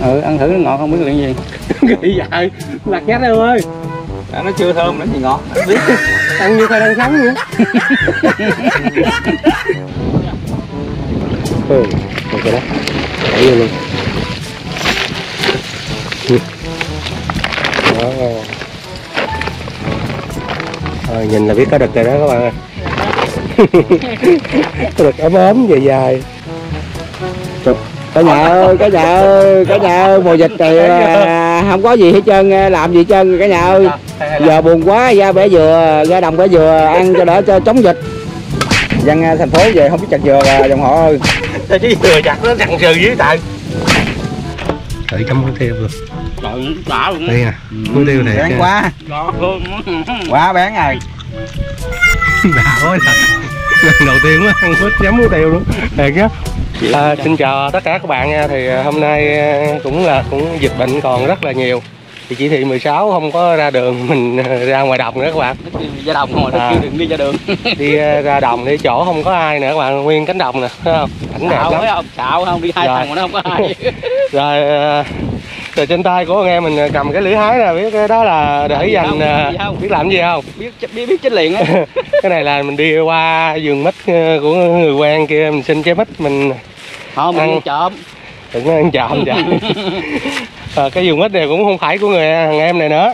ừ ăn thử nó ngọt không biết là cái gì. Kỳ vậy. Lạc nhát em ơi. À, nó chưa thơm nữa thì ngọt? Biết. Ăn như khoai đang sống vậy Ừ Được rồi đó. Đẩy vô luôn. Đó. Rồi nhìn là biết có đực rồi đó các bạn ơi. Có đực ấm ấm dài dài. Chụp cả nhà ơi cả nhà ơi cả nhà ơi mùa dịch thì à, không có gì hết trơn à, làm gì hết trơn cả nhà ơi. Giờ buồn quá ra bẻ dừa ra đồng bẻ dừa ăn cho đỡ cho chống dịch. Dân à, thành phố về không biết chặt dừa là dòng họ ơi. Sao chứ dừa chặt nó chặt dừa dưới trời. Thử chấm muối tiêu luôn. Trời đã luôn đây nè muối tiêu thiệt bán quá. Quá. Bán rồi. Đã quá thật lần đầu tiên á ăn phết chấm muối tiêu luôn. Thiệt á À, xin chào tất cả các bạn nha. Thì à, hôm nay à, cũng là cũng dịch bệnh còn rất là nhiều. Thì chỉ thị 16 không có ra đường mình à, ra ngoài đồng nữa các bạn. Ra đồng nó À. đừng đi ra đường. Đi ra đồng đi chỗ không có ai nữa các bạn nguyên cánh đồng nè thấy không? Cảnh đẹp lắm. không xạo không đi hai Rồi. thằng mà nó không có ai. Rồi rồi trên tay của anh em mình cầm cái lưỡi hái nè biết cái đó là để Làm dành không? không? biết làm gì không? Biết biết biết chết liền á. Cái này là mình đi qua vườn mít của người quen kia mình xin trái mít mình không Ăn. trộm. Đừng có ăn trộm vậy. À, cái vườn mít này cũng không phải của người thằng em này nữa.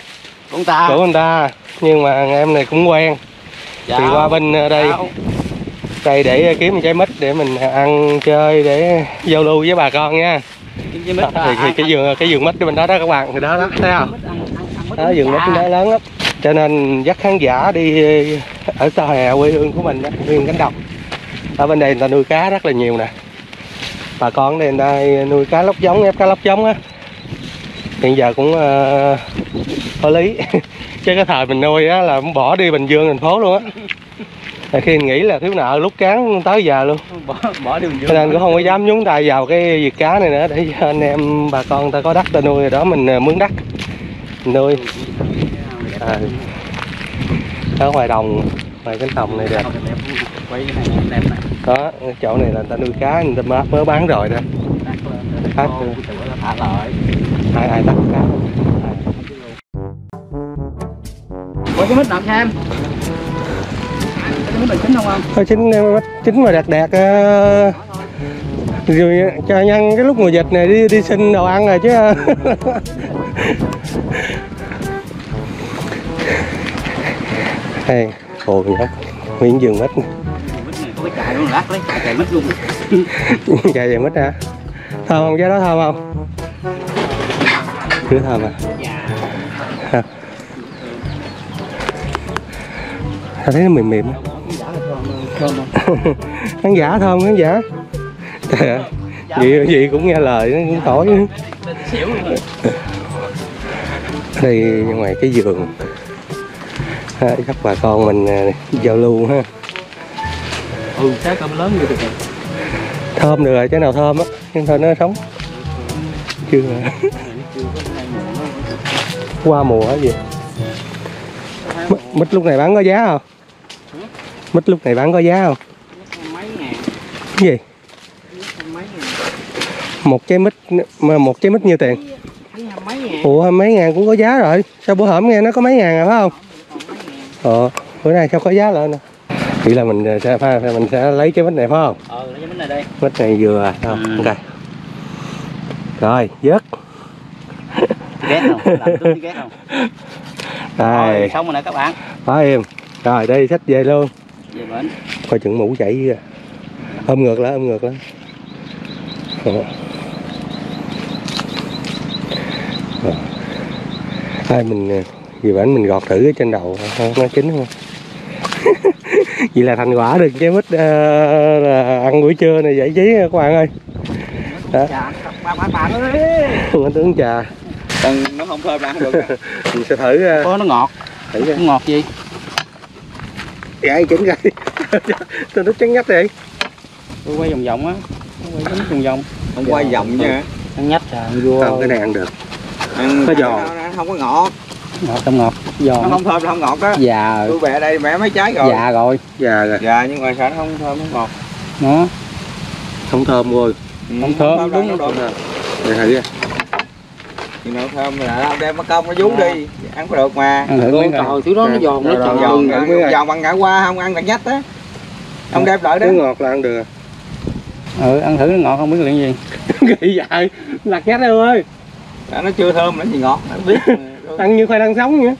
Của ta. Của người ta. Nhưng mà thằng em này cũng quen. Thì Dạo. qua bên ờ, đây. Dạo. đây để kiếm một trái mít để mình ăn chơi để giao lưu với bà con nha. Thì, thì cái vườn cái vườn mít bên đó đó các bạn thì đó đó thấy không? đó vườn mít đó lớn lắm. Cho nên dắt khán giả đi ở xa hè quê hương của mình nguyên cánh đồng. Ở bên đây người ta nuôi cá rất là nhiều nè bà con ở đây nuôi cá lóc giống ép cá lóc giống á. Hiện giờ cũng ờ, có lý. Chứ cái thời mình nuôi á là cũng bỏ đi bình dương thành phố luôn á. Là khi mình nghĩ là thiếu nợ lúc cán tới giờ luôn. Bỏ bỏ đi mình cho nên cũng không có dám nhúng tay vào cái việc cá này nữa. Để cho anh em bà con ta có đất ta nuôi rồi đó mình ờ, mướn đất mình nuôi. À, ở ngoài đồng ngoài cánh đồng này đẹp đẹp đó chỗ này là người ta nuôi cá người ta mới, bán rồi đó. Tắt thả lại ai ai tắt cá? Quay cái mít mít này chín không không chín chín mà đạt đạt ờ, rồi cho nhân cái lúc mùa dịch này đi đi xin đồ ăn rồi chứ. Đây ồ nhá miếng mít mít này có cái chài luôn lát lấy chài mít luôn. Chạy về mít hả? Thơm không? Cái đó thơm không? Cứ thơm à? Tao thấy nó mềm mềm á. khán giả thơm khán giả. Trời ơi vậy vậy cũng nghe lời nó cũng rồi. Đây ngoài cái vườn ha, các bà con mình à, giao lưu ha ừ trái cơm lớn như được thơm được rồi cái nào thơm á nhưng thôi nó sống. Chưa. Qua mùa hả gì? M- mít lúc này bán có giá không? Mít lúc này bán có giá không? Cái gì? Một trái mít mà một trái mít nhiêu tiền? Ủa mấy ngàn cũng có giá rồi. Sao bữa hổm nghe nó có mấy ngàn rồi phải không? Ờ bữa nay sao có giá lên nè chỉ là mình sẽ pha mình sẽ lấy cái mít này phải không? Ờ lấy cái mít này đây. Mít này vừa không? Ừ. ok. Rồi vớt ghét không? Làm tướng ghét không? Đây rồi xong rồi nè các bạn. Phải em rồi đây xách về luôn. Về bển. Coi chừng mũ chảy kìa. Ôm ngược lại ôm ngược lại. Ờ. Ờ. Thôi mình ờ, vì bản mình gọt thử ở trên đầu nó chín không vậy là thành quả được trái mít là ăn buổi trưa này giải trí các bạn ơi. Đó. anh tướng trà Cần nó không thơm ăn được mình sẽ thử ờ, có nó ngọt. thử nó ngọt gì? Gãy chín gãy tôi nó trắng nhách vậy tôi quay vòng vòng á. Quay vòng vòng. Không quay vòng nha. nó nhách à vua. Không cái này ăn được. Ăn Nó giòn. không có ngọt. Ngọt không ngọt giòn nó không thơm là không ngọt á. Già tôi về đây mẹ mấy trái rồi. Già rồi. Già rồi. Dạ nhưng mà sao nó không thơm không ngọt? Nó không thơm rồi Ừ, Không thơm, là đúng. nó rồi. để thử nha thì nó thơm là đem mất công nó vú đi. Ăn có được mà. Ăn thử mấy Trời, thứ đó nó giòn nó giòn tròn. giòn mới giòn bằng ngã qua không ăn bằng nhách á. Ông đem lại đó. Ngọt là ăn được. Ừ ăn thử nó ngọt không biết là gì. Kỳ vậy. Lạc nhách đâu ơi. Nó chưa thơm nó gì ngọt nó biết Ăn như khoai lang sống vậy.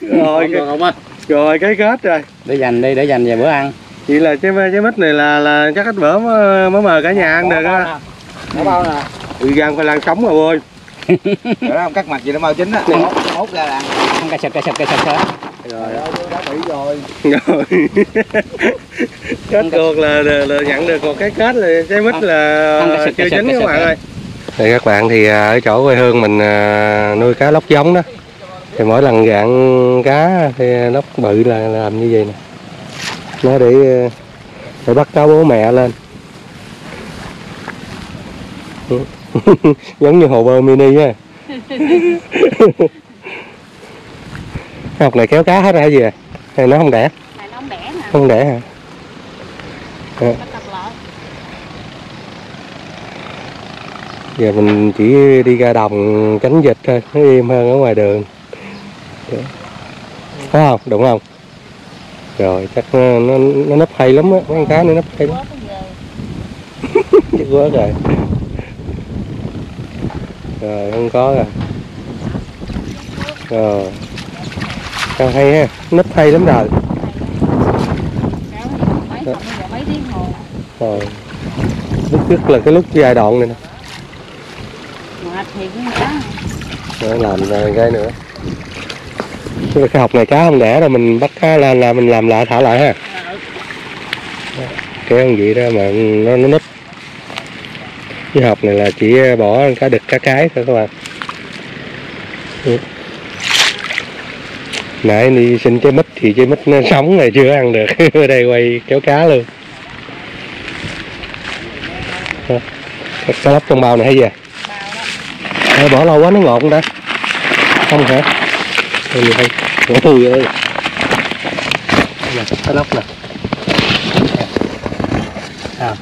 Rồi cái- không rồi cái kết rồi. Để dành đi để dành về bữa ăn. Vậy là trái, trái mít này là là chắc ít bữa mới, mới mời cả nhà ăn được á. Nó bao nè. Ừ gan khoai lang sống rồi ơi rồi đó ông cắt mặt gì nó mau chín á. Hốt ra là ăn. Ăn cà sập cà sập cà sập thôi. Rồi đã bị rồi. Rồi. Kết cuộc là, là, là nhận được một cái kết là trái mít là cái chưa cái chín cái các bạn ơi Đây các bạn thì à, ở chỗ quê hương mình à, nuôi cá lóc giống đó Thì mỗi lần gạn cá thì lóc bự là làm như vậy nè Nó để à, để bắt cáo bố mẹ lên Giống như hồ bơi mini á Học này kéo cá hết ra gì à? Hay nó không đẻ? nó không đẻ nè Không đẻ hả? nó tập lại giờ mình chỉ đi ra đồng tránh dịch thôi nó im hơn ở ngoài đường. Phải không? Đúng không? Rồi chắc nó nó, nó nấp hay lắm á mấy con cá nó nấp hay lắm. Chắc quá rồi. Rồi không có rồi. Rồi. Sao hay ha? Nấp hay lắm rồi. Rồi. Lúc trước là cái lúc giai đoạn này nè mệt thì cũng đã Rồi làm cái nữa. Cái học này cá không đẻ rồi mình bắt cá lên là mình làm lại thả lại ha. Cái con vậy đó mà nó nó nít. Cái học này là chỉ bỏ cá đực cá cái thôi các bạn. Ừ. nãy đi xin trái mít thì trái mít nó sống rồi chưa ăn được. Ở đây quay kéo cá luôn. Cái cá lóc trong bao này hay gì à? Ờ, bỏ lâu quá nó ngọt không ta? Không hả? Ôi hay. Ôi ơi. Nè, cái lóc nè. À.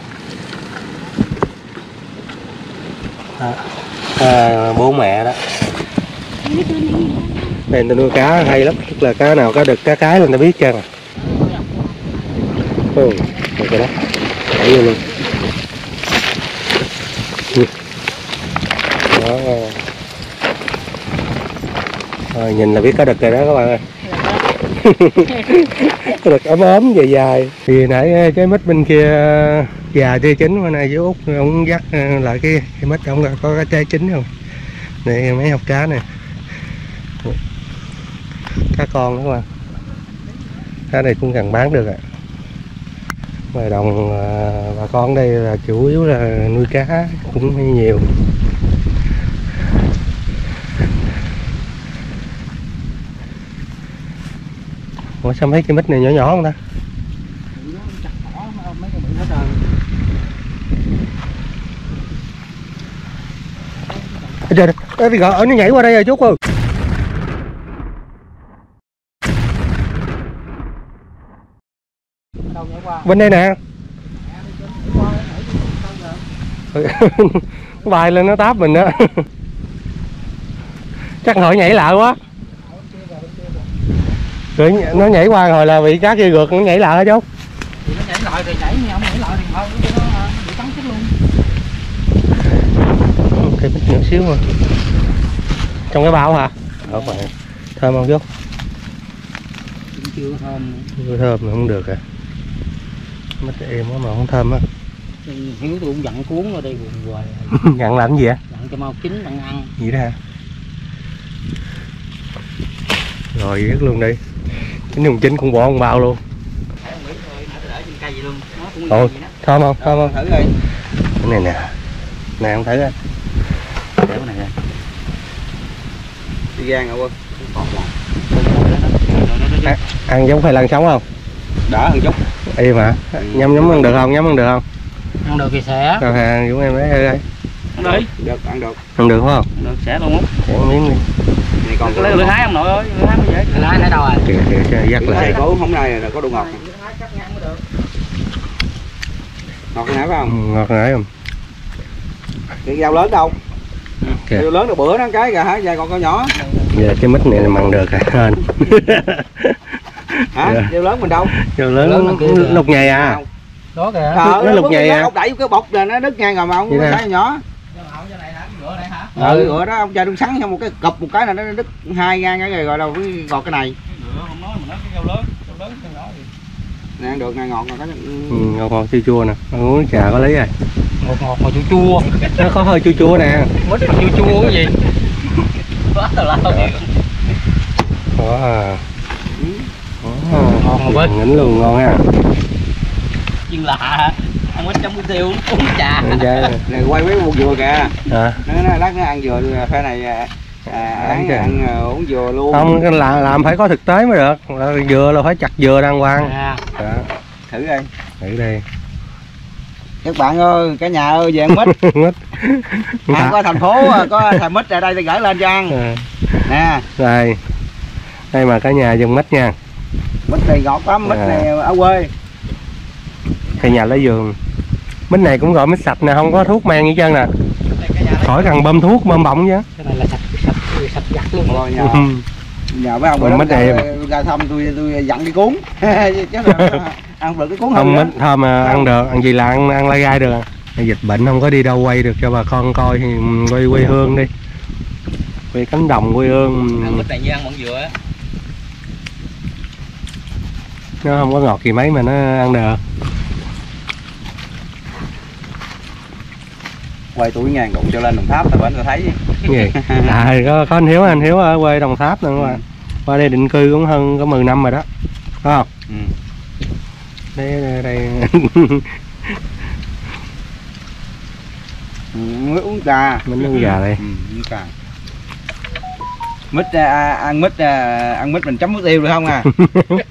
À. À, bố mẹ đó. Đây người ta nuôi cá hay lắm, tức là cá nào cá đực cá cái là người ta biết chăng. Ừ, rồi cái đó. Đẩy vô luôn. Đó. Rồi, nhìn là biết cá đực rồi đó các bạn ơi. Cá đực ấm ấm dài dài. Thì nãy ờ, trái mít bên kia ờ, già chưa chín hôm nay với út ờ, ông dắt lại cái, cái mít ông có cái trái chín không? này mấy hộp cá này cá con đó các bạn cá này cũng cần bán được ạ ngoài đồng bà con đây là chủ yếu là nuôi cá cũng nhiều Ủa sao mấy cái mít này nhỏ nhỏ không ta? Ê Trời ơi, ê, gọi, nó nhảy qua đây rồi chú ơi bên đây nè. Ừ, nó bay lên nó táp mình đó chắc hỏi nhảy lạ quá rồi nó nhảy qua rồi là bị cá kia gượt nó nhảy lại hả chú? Thì nó nhảy lại thì nhảy, không nhảy lại thì thôi, nó ờ, bị cắn chết luôn. cái bít nhỏ xíu thôi trong cái bao hả? Ở phải thơm không chú? Chưa thơm. chưa thơm mà không được à. Mất em quá mà không thơm á. Hiếu tôi cũng dặn cuốn ở đây buồn hoài. nhận làm gì vậy Dặn cho mau chín đặng ăn. gì đó hả? Rồi biết luôn đi cái nùng chính cũng bỏ một bao luôn. Đó. thơm không? Thơm không? Thử đi cái này nè. Nè không thấy á để cái này ra đi gan hả quân? À, ăn giống khoai lang sống không? Đỡ hơn chút im hả nhắm nhắm ăn được không? Nhắm ăn được không? Ăn được thì sẽ. rồi hà dũng em lấy đây Ăn đi. được ăn được. Ăn được không? Ăn được sẽ luôn. Để một miếng đi. Này còn Lấy lưỡi hái ông nội ơi, lưỡi hái mới dễ. Lưỡi hái nãy đâu rồi? kìa kìa kìa dắt lại. cố không này là có độ ngọt ngọt nè phải không? Ừ, ngọt nãy không? Cái dao lớn đâu? Kìa. dao lớn được bữa nó cái kìa hả dài còn con nhỏ. Giờ cái mít này mặn được rồi hên. Hả? Dạ. dao lớn mình đâu? Giờ lớn Lớn lục nhầy à? Đó kìa. Nó lục nhầy à? ông đẩy cái bọc là nó đứt ngang rồi mà ông Vậy cái nhỏ hả ừ bữa đó ông cha đun sắn xong một cái cụp một cái là nó đứt hai ngang cái rồi gọi là cái gọt cái này. Ngựa không nói mà nói cái dao lớn dao lớn cái nhỏ thì nè ăn được nè ngọt rồi cái ừ, ngọt ngọt chua chua nè Ăn uống trà có lý rồi ngọt ngọt mà chua chua. Nó có hơi chua chua nè. Mít mà chua chua cái gì? Quá tào lao đó à. Ngon mà ngỉnh luôn ngon ha. Chiên lạ ăn mít trong tiêu uống trà. Ăn trái này quay mấy buồn dừa kìa. Hả? Nó, nó lát nó ăn dừa phe này à, à, ăn, kìa. ăn à, uống dừa luôn. Không làm làm phải có thực tế mới được. Dừa là phải chặt dừa đàng hoàng. À, đó. Thử đây thử đi. Các bạn ơi cả nhà ơi về ăn mít. Mít. Ăn có thành phố à, có thằng mít ở đây thì gửi lên cho ăn. À, nè. Đây. Đây mà cả nhà dùng mít nha. Mít này ngọt lắm mít À. này ở quê thì nhà lấy vườn mít này cũng gọi mít sạch nè không có thuốc men gì trơn nè. Khỏi cần bơm thuốc bơm bọng chứ. Cái này là sạch sạch sạch giặt luôn. Rồi nhờ Ừ. nhờ mấy ông mít này ra, thăm tôi tôi dặn cái cuốn. Ăn được cái cuốn không mít thơm mà ăn được ăn gì là ăn ăn lai gai được. Dịch bệnh không có đi đâu quay được cho bà con coi thì quay quê hương đi. Quay cánh đồng quê hương ăn mít này như ăn mận dừa á. Nó không có ngọt gì mấy mà nó ăn được quay tuổi ngàn đụng cho lên đồng tháp tao bển tao thấy. Gì? À có, có anh hiếu anh hiếu ở quê đồng tháp nữa mà qua đây định cư cũng hơn có 10 năm rồi đó. Phải không? Ừ. đây đây, đây. Ừ, mới uống trà. Mình uống gà đây. Ừ, uống trà. Mít à, ăn mít à, ăn mít mình chấm muối tiêu được không à?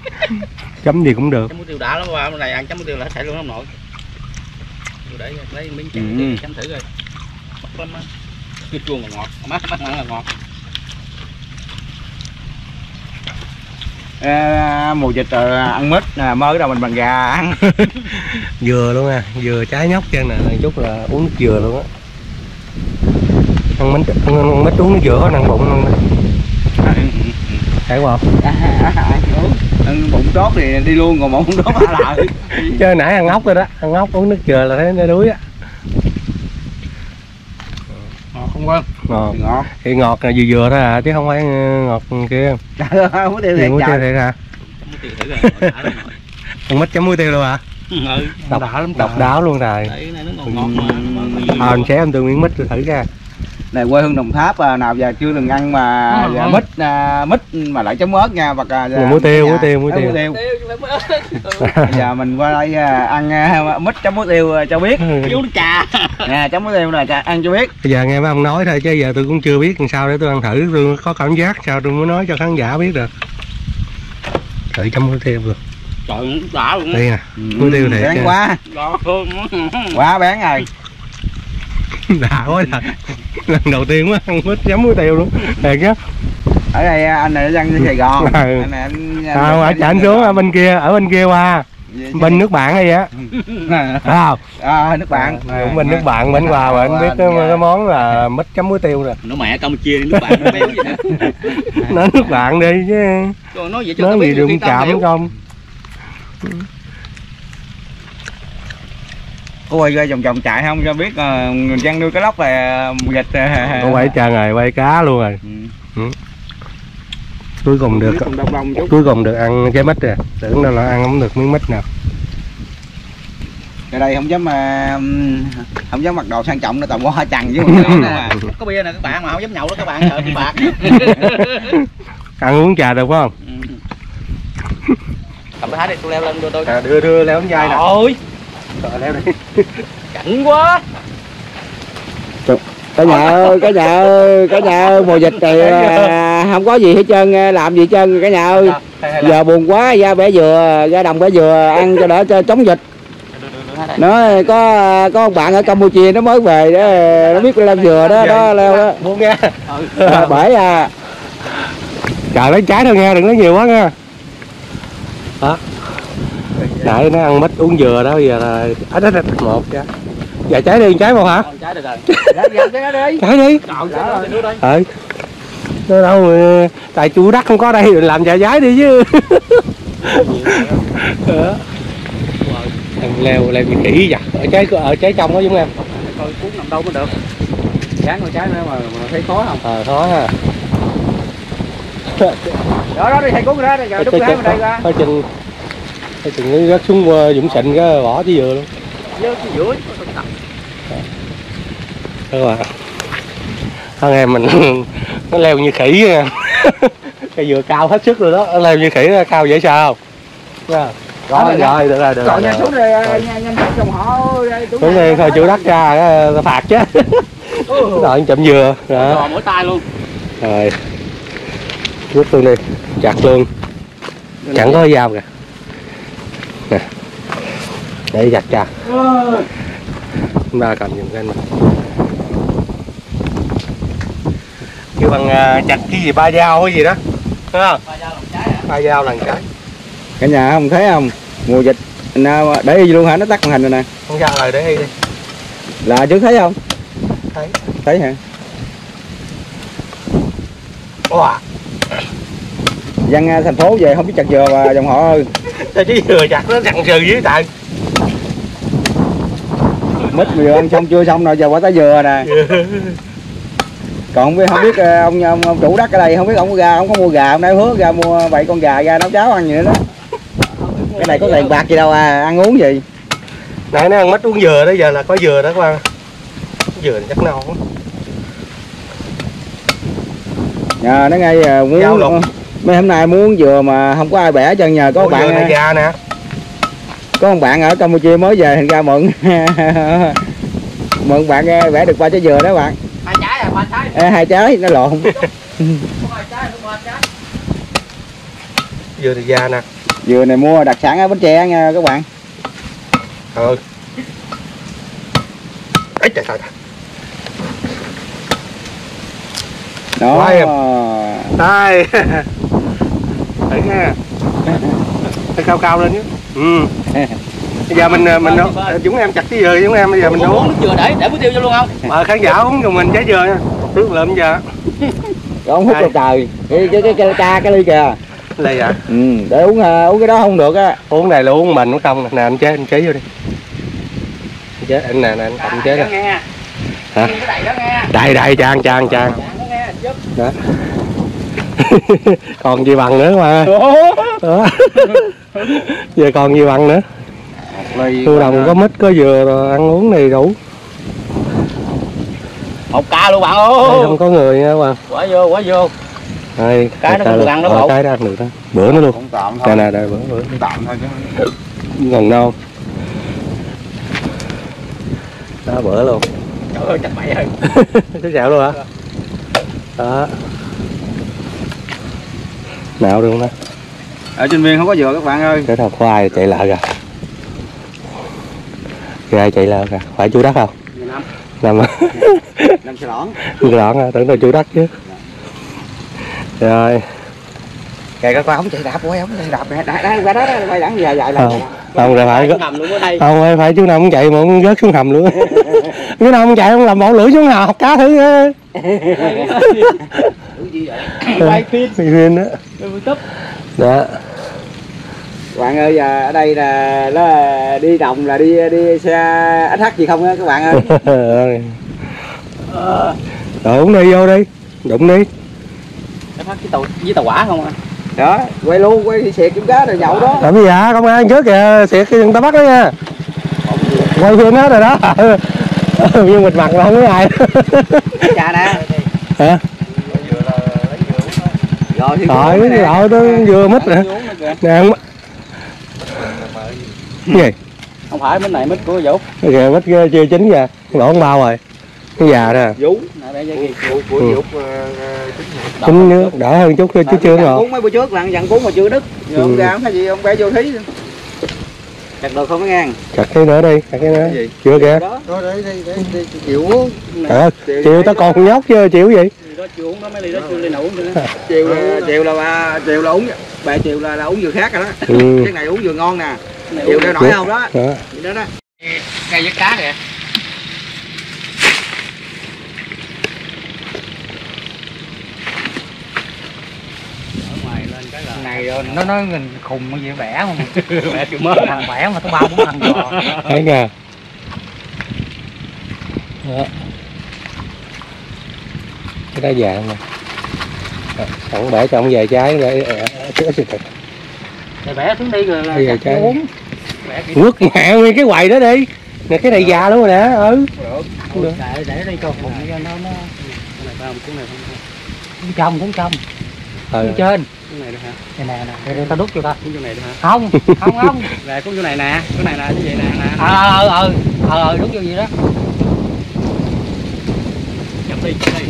Chấm gì cũng được. Chấm muối tiêu đã lắm qua bên này ăn chấm muối tiêu là hết sảy luôn ông nội Tôi để lấy miếng chấm Ừ. chấm thử coi. Bắt lắm á. Chua chua ngọt ngọt. Mát mát mặn là ngọt. À, mùa dịch rồi ăn mít à, mới đâu mình bằng gà ăn. Dừa luôn à. Dừa trái nhóc chân nè. Chút là uống nước dừa luôn á. Ăn mít ăn, ăn mít uống nước dừa có nặng bụng không? Phải không? Ăn bụng tốt thì đi luôn còn bụng tốt ở lại. Chứ nãy ăn ốc rồi đó ăn ốc uống nước dừa là thấy nó đuối á. Ngọt không quên. Ngọt. Ngọt. Thì ngọt là vừa vừa thôi à chứ không phải ờ, ngọt kia. Tiêu thiệt muối tiêu thiệt muối tiêu thử coi đã lắm rồi. ăn mít chấm muối tiêu luôn à ừ. Độc đã lắm. độc đáo luôn rồi. Đấy, cái này nó ngọt ngọt mà à, anh sẽ em từ miếng mít tôi thử ra này quê hương đồng tháp à, nào giờ chưa từng ăn mà Ừ, dạ, ừ. mít à, mít mà lại chấm ớt nha hoặc là muối tiêu, muối tiêu, muối tiêu. tiêu. Bây giờ mình qua đây à, ăn à, mít chấm muối tiêu à, cho biết. Uống nước trà nè chấm muối tiêu cho ăn cho biết. Bây giờ nghe mấy ông nói thôi chứ giờ tôi cũng chưa biết làm sao để tôi ăn thử. Tôi có cảm giác sao tôi mới nói cho khán giả biết được. Thử chấm muối tiêu được. Trời ơi, đã luôn đây nè muối tiêu nha. quá. Quá bén rồi đã quá thật lần đầu tiên mới ăn mít chấm muối tiêu luôn. Thiệt chứ ở đây à, anh này dân Sài Gòn. Ừ. anh này anh, à, ở anh Sài xuống ở bên kia ở bên kia qua. Bên nước bạn hay vậy á. Phải không? À, nước bạn. Cũng bên nước bạn bánh quà mà anh biết cái, cái món là mít chấm muối tiêu rồi. Nó mẹ Campuchia đi nước bạn nó béo gì nữa nói nước bạn đi chứ. Trời, nói vậy cho nói tao gì chạm hiểu. không có quay ra vòng vòng chạy không? Cho biết uh, người dân nuôi cái lóc là dịch à. có quay trà ngày quay cá luôn rồi. Ừ. cuối cùng được còn cuối cùng được ăn trái mít rồi tưởng đâu là ăn không được miếng mít nào. Ở đây không dám mà không dám mặc đồ sang trọng nữa tao bỏ chằn với cái mà có bia nè các bạn mà không dám nhậu đó các bạn sợ bị phạt ăn uống trà được phải không? Cầm cái thái đi tôi leo lên đưa tôi. À, đưa đưa leo dây nè. Ôi Rồi, leo đi. Chảnh quá. Cả nhà ơi cả nhà ơi cả nhà ơi mùa dịch thì à, không có gì hết trơn làm gì hết trơn cả nhà ơi. Giờ buồn quá ra bẻ dừa ra đồng bẻ dừa ăn cho đỡ cho chống dịch. Nó có có một bạn ở campuchia nó mới về đó nó biết leo dừa đó đó leo đó. À, bể à. Trời lấy trái thôi nghe đừng nói nhiều quá nha đó để nó ăn mít uống dừa đó bây giờ là ít ít ít một chứ dạ trái đi trái một hả trái được rồi. Dạ, dạ, dạ, đi. trái đi trái đây. ờ đâu đâu mà- tại chủ đất không có đây thì làm trà trái đi chứ Đó. Thằng leo leo như khỉ vậy ở trái ở trái trong đó giống em Coi cuốn nằm đâu mới được. Dán con trái nữa mà, mà thấy khó không? ờ khó ha Đó, đó, đi thầy cuốn ra, rồi đúc Coi ra bên đây ra. coi chừng coi chừng nó rớt xuống uh, dũng xịn cái bỏ tới dừa luôn. Dưới cái tập. các bạn thằng em mình nó leo như khỉ nha cây dừa cao hết sức rồi đó. Nó leo như khỉ nó cao dễ sao Nha. Rồi, rồi rồi được rồi được Rồi, rồi, xuống rồi, nhanh, nhanh xong họ đây, xuống đây. thôi chủ đất ra cái ta phạt chứ. Rồi chậm dừa đó. Rồi mỗi tay luôn. rồi. Rút luôn đi chặt luôn. Chẳng có dao kìa để chặt ra ba cầm giùm cái mà kêu bằng à, chặt cái gì ba dao cái gì đó không Ba dao làm trái hả? ba dao lần trái Cả nhà không thấy không? Mùa dịch nào để y luôn hả? Nó tắt màn hình rồi nè. không sao rồi để đi đi Là trước thấy không? Thấy. Thấy hả? wow Dân à, thành phố về không biết chặt dừa và dòng họ ơi. Tao chứ vừa chặt nó chặn trừ dưới tại Mít vừa ăn xong chưa xong rồi giờ quả tới dừa nè. Còn không biết không biết ờ, ông, ông, ông chủ đất ở đây không biết ông có gà, ông có mua gà hôm nay hứa ra mua bảy con gà ra nấu cháo ăn gì nữa đó. Cái này có tiền bạc gì đâu à, ăn uống gì. nãy nó ăn mít uống dừa đó giờ là có dừa đó các bạn dừa thì chắc quá. Nhờ nó ngay Giao muốn mấy hôm nay muốn dừa mà không có ai bẻ cho nhờ có Ủa, bạn dừa này à, già nè có một bạn ở Campuchia mới về thành ra mượn. Mượn bạn à, vẽ được ba trái dừa đó bạn. Hai trái à, ba trái. Ê, hai trái nó lộn. Dừa thì già nè. Dừa này mua đặc sản ở Bến Tre nha các bạn. Ừ ấy trời trời đó. Đây thấy nha thấy cao cao lên chứ ừ. Bây giờ mình mình nấu chúng em chặt cái dừa chúng em bây giờ mình uống nước dừa để, để muối tiêu vô luôn không? mà khán giả uống dùng mình trái dừa nha. Một nước lượm giờ. Rồi ông hút lên trời. Cái cái cái cái, cái, cái ly kìa. Đây vậy? Ừ, để uống à, uống cái đó không được á. Uống này là uống mình không nè. Anh chế anh chế vô đi. Anh chế anh nè nè anh cầm chế nè. Hả? Cái đậy đó nghe. đây đây trang trang trang. Đó còn gì bằng nữa mà. Đó. giờ còn gì bằng nữa. Thu đồng có mít có dừa rồi ăn uống này đủ. Một ca luôn bạn đây ơi. không có người nha bạn. Quả vô, quả vô. đây Cái nó không được ăn đó ờ, cậu. cái đó ăn được đó. Bữa nữa luôn. Nè nè đây bữa bữa. Tạm thôi chứ. gần non đó bữa luôn. Trời ơi, chắc bậy rồi. cái dạo luôn hả? Đó. Nào luôn đó ở trên viên không có dừa các bạn ơi. Cái thằng khoai chạy lại kìa. Kìa chạy lại kìa. Phải chủ đất không? Năm. nằm làm xe lõn loạn à, tưởng đâu chủ đất chứ. Rồi. Kìa các bạn không chạy đạp quay không chạy đạp. Nè đá qua đó quay đẳng dài dài lại. Không rồi phải không phải, phải chú nào cũng chạy mà cũng rớt xuống hầm luôn. Chú nào không chạy không làm bỏ lưỡi xuống học cá thử á. Quay phim. phim đó. Đó bạn ơi giờ ở đây là nó là đi đồng là đi đi xe SH gì không á các bạn ơi? Rồi uống đi vô đi. Đụng đi. Phát cái tàu với tàu quả không à? đó quay luôn quay đi xịt kiếm cá rồi nhậu đó. Làm gì vậy? Công an trước kìa. Xịt cái người ta bắt đó nha. Quay phim hết rồi đó. Nhưng mình mặt là không có ai. Trà nè. Hả? Rồi rồi đó vừa mít nè nè ăn cái gì? Không phải bánh này mít của Vũ. cái kìa mít chưa chín kìa. Lỗ bao rồi. Cái già nè Vũ của Ừ. Vũ chín nữa đỡ hơn chút chứ chưa ngọt. Cuốn mấy bữa trước là dặn cuốn mà chưa đứt. Giờ Ừ. ông ra không thấy gì ông bé vô thí chặt được không ngang. Chặt cái nữa đi chặt cái nữa. Cái gì? chưa kìa. Đó. Đấy, đấy, chịu. chiều tao còn nhóc chưa? Chịu gì? Đó chưa uống đó, mấy ly đó chưa ly nào uống nữa. chiều là chiều là ba chiều là uống bà chiều là, là uống vừa khác rồi đó. Ừ. cái này uống vừa ngon nè Mày uống đeo nổi không đó? Đó. đó đó. Cây với cá kìa. này rồi nó nói mình khùng cái gì bẻ không bẻ kiểu mới mà bẻ mà tao ba bốn thằng rồi. thấy nè cái đá vàng nè không bẻ cho ông về trái để để bẻ xuống đi rồi là uống quất mẹ nguyên cái quầy đó đi. Nè cái này già luôn rồi nè ừ. Để để đây cho khùng cho nó nó phải không cuốn này không cũng trong cũng trong. Ừ. Cũng trên. Cuốn này nữa hả? Này nè để, tao đút cho ta chỗ này nữa hả? Không không không. Về cuốn chỗ này nè chỗ này nè như vậy nè nè. Ờ ờ ờ ờ đút vô gì đó. Chặt đi chặt đi.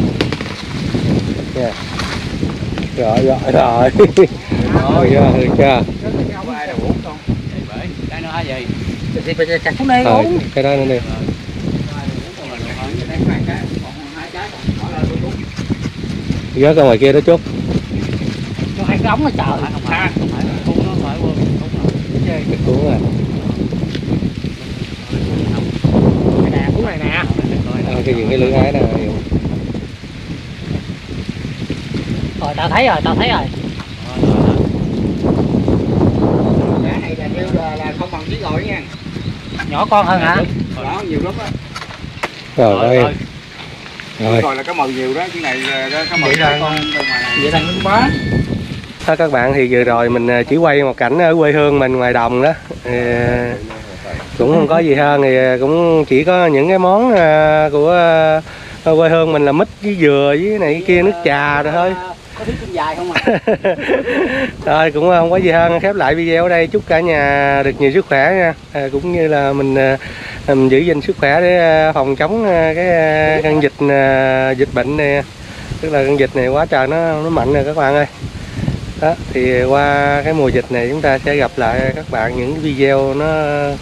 Rồi rồi rồi rồi rồi. chưa có ai đâu uống không vậy bởi cái nữa hả đây. Uống cái đó nữa đi. Rớt ra ngoài kia đó chút. Cho hai cái ống nó chờ. Không phải không phải cuốn nó phải quên cuốn rồi. Cái cuốn à cái nè cuốn này nè. Ờ, cái gì cái lưỡi ái nè rồi tao thấy rồi tao thấy rồi. Giá này là kêu là, là không bằng chiếc rồi nha nhỏ con hơn hả? Đó nhiều lắm á. Rồi đây rồi. Rồi là có màu nhiều đó cái này là có màu Vậy là- con vậy thằng lưng bá Đó, các bạn thì vừa rồi mình à, chỉ quay một cảnh ở quê hương mình ngoài đồng đó. Thì, à, cũng không có gì hơn thì cũng chỉ có những cái món của quê hương mình là mít với dừa với này cái kia nước trà rồi thôi có dài không à? Rồi cũng không có gì hơn. Khép lại video ở đây. Chúc cả nhà được nhiều sức khỏe nha. À, cũng như là mình, à, mình giữ gìn sức khỏe để à, phòng chống cái căn dịch dịch bệnh này. Tức là căn dịch này quá trời nó nó mạnh rồi các bạn ơi. Đó thì qua cái mùa dịch này chúng ta sẽ gặp lại các bạn những video nó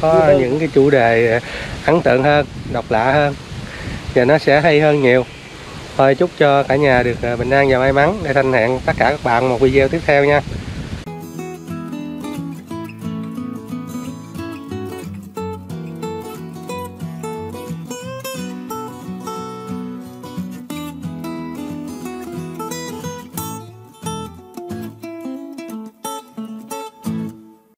có những cái chủ đề ấn tượng hơn độc lạ hơn. Và nó sẽ hay hơn nhiều thôi, chúc cho cả nhà được à, bình an và may mắn để thanh hẹn tất cả các bạn một video tiếp theo nha.